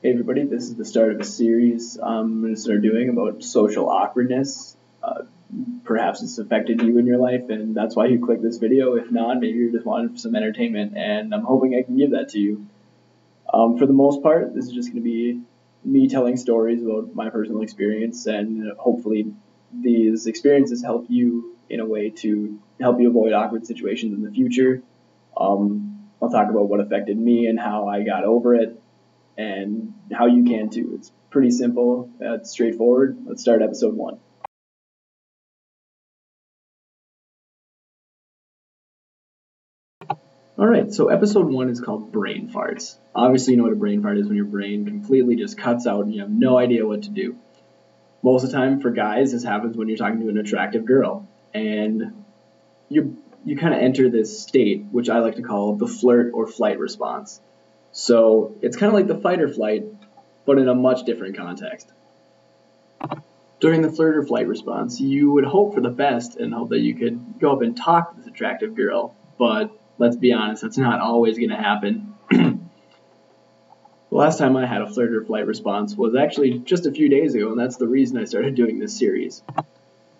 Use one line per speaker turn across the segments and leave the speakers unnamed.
Hey everybody, this is the start of a series I'm going to start doing about social awkwardness. Uh, perhaps it's affected you in your life and that's why you clicked this video. If not, maybe you're just wanting some entertainment and I'm hoping I can give that to you. Um, for the most part, this is just going to be me telling stories about my personal experience and hopefully these experiences help you in a way to help you avoid awkward situations in the future. Um, I'll talk about what affected me and how I got over it and how you can too. It's pretty simple, it's straightforward. Let's start episode one. Alright, so episode one is called brain farts. Obviously, you know what a brain fart is when your brain completely just cuts out and you have no idea what to do. Most of the time, for guys, this happens when you're talking to an attractive girl and you you kind of enter this state, which I like to call the flirt or flight response. So it's kind of like the fight or flight, but in a much different context. During the flirt or flight response, you would hope for the best and hope that you could go up and talk to this attractive girl, but let's be honest, that's not always going to happen. the last time I had a flirt or flight response was actually just a few days ago, and that's the reason I started doing this series.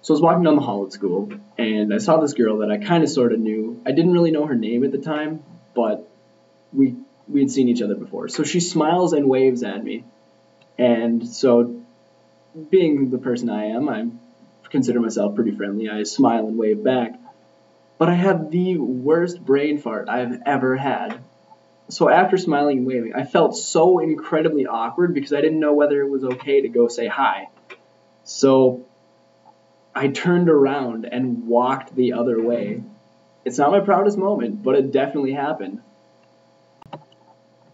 So I was walking down the hall at school, and I saw this girl that I kind of sort of knew. I didn't really know her name at the time, but we we had seen each other before. So she smiles and waves at me. And so, being the person I am, I consider myself pretty friendly. I smile and wave back. But I had the worst brain fart I've ever had. So after smiling and waving, I felt so incredibly awkward because I didn't know whether it was okay to go say hi. So I turned around and walked the other way. It's not my proudest moment, but it definitely happened.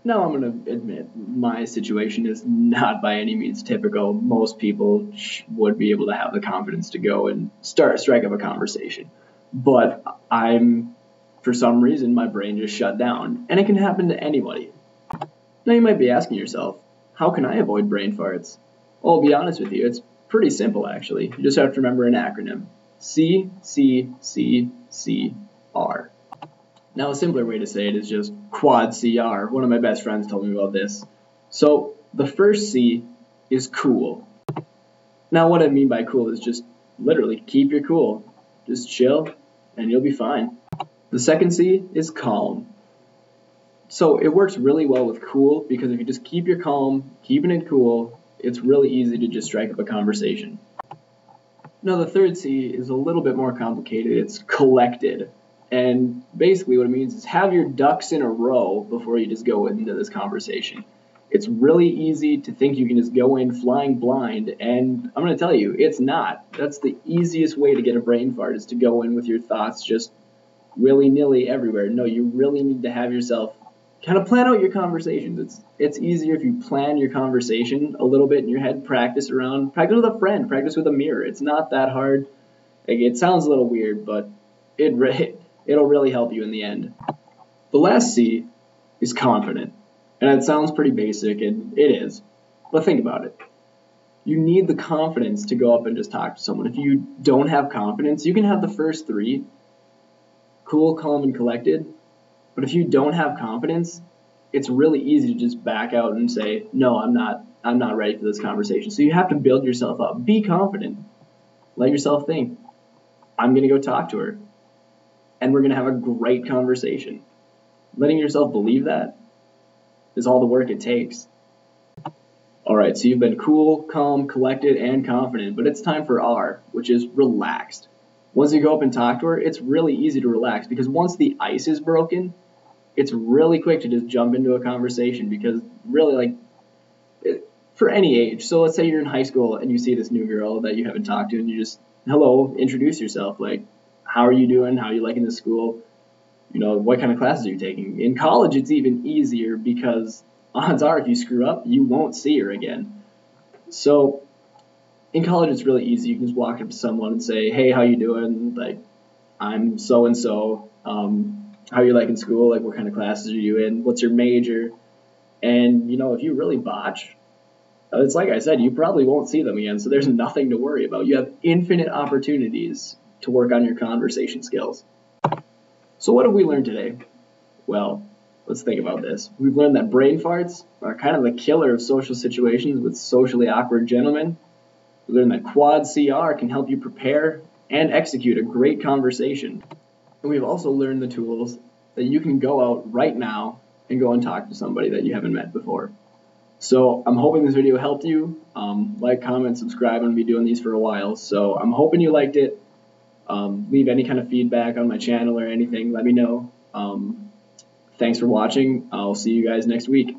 Now I'm going to admit my situation is not by any means typical. Most people would be able to have the confidence to go and start strike up a conversation. But I'm for some reason my brain just shut down, and it can happen to anybody. Now you might be asking yourself, how can I avoid brain farts? Well, I'll be honest with you, it's pretty simple actually. You just have to remember an acronym. C C C C R. Now, a simpler way to say it is just quad CR. One of my best friends told me about this. So, the first C is cool. Now, what I mean by cool is just literally keep your cool. Just chill, and you'll be fine. The second C is calm. So, it works really well with cool because if you just keep your calm, keeping it cool, it's really easy to just strike up a conversation. Now, the third C is a little bit more complicated. It's collected. And basically, what it means is have your ducks in a row before you just go into this conversation. It's really easy to think you can just go in flying blind, and I'm going to tell you, it's not. That's the easiest way to get a brain fart is to go in with your thoughts just willy nilly everywhere. No, you really need to have yourself kind of plan out your conversations. It's it's easier if you plan your conversation a little bit in your head, practice around, practice with a friend, practice with a mirror. It's not that hard. Like, it sounds a little weird, but it it'll really help you in the end. The last C is confident. And it sounds pretty basic, and it is. But think about it. You need the confidence to go up and just talk to someone. If you don't have confidence, you can have the first three cool, calm, and collected. But if you don't have confidence, it's really easy to just back out and say, "No, I'm not. I'm not ready for this conversation." So you have to build yourself up. Be confident. Let yourself think, "I'm going to go talk to her and we're going to have a great conversation. Letting yourself believe that is all the work it takes. All right, so you've been cool, calm, collected, and confident, but it's time for R, which is relaxed. Once you go up and talk to her, it's really easy to relax because once the ice is broken, it's really quick to just jump into a conversation because really, like, it, for any age. So let's say you're in high school and you see this new girl that you haven't talked to, and you just, hello, introduce yourself. Like, how are you doing? How are you liking the school? You know, what kind of classes are you taking? In college, it's even easier because odds are if you screw up, you won't see her again. So in college, it's really easy. You can just walk up to someone and say, hey, how you doing? Like, I'm so and so. How are you liking school? Like, what kind of classes are you in? What's your major? And you know, if you really botch, uh, it's like I said, you probably won't see them again. So there's nothing to worry about. You have infinite opportunities to work on your conversation skills. So, what have we learned today? Well, let's think about this. We've learned that brain farts are kind of the killer of social situations with socially awkward gentlemen. We learned that Quad CR can help you prepare and execute a great conversation. And we've also learned the tools that you can go out right now and go and talk to somebody that you haven't met before. So I'm hoping this video helped you. Um, like, comment, subscribe. I'm going to be doing these for a while. So I'm hoping you liked it. Um, leave any kind of feedback on my channel or anything. Let me know. Um, thanks for watching. I'll see you guys next week.